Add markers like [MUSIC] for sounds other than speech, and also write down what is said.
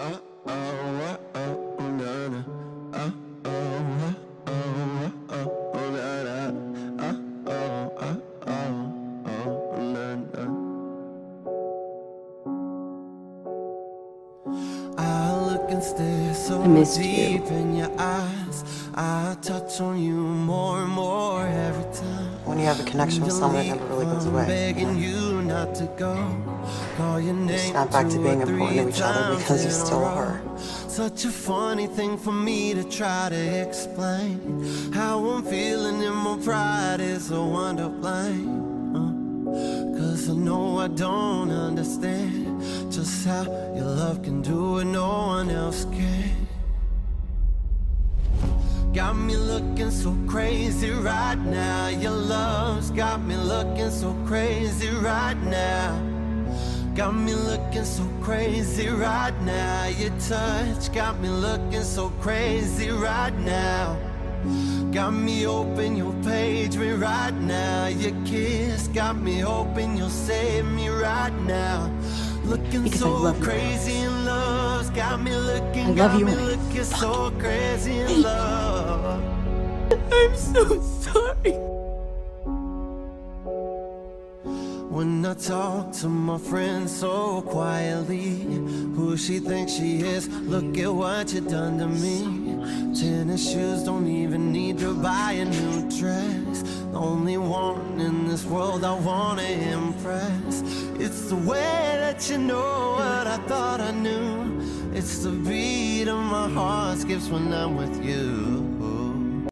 I look and so missed you. deep in your eyes. I touch on you more and more every time. When you have a connection with someone, it never really goes away. Not to go. Call your name snap back to being or important to each other because you still are. Such a funny thing for me to try to explain. How I'm feeling in my pride is so underblind. Uh, Cause I know I don't understand just how your love can do what no one else can. Got me looking so crazy right now. Your love's got me looking so crazy right now. Got me looking so crazy right now. Your touch got me looking so crazy right now. Got me open your page me right now. Your kiss got me hoping you'll save me right now. Looking Because I so love you. crazy in love's got me looking. I love got you me looking so crazy in love. [LAUGHS] I'm so sorry. When I talk to my friend so quietly, who she thinks she is, look at what you done to me. Tennis shoes don't even need to buy a new dress. The only one in this world I wanna impress. It's the way that you know what I thought I knew. It's the beat of my heart skips when I'm with you.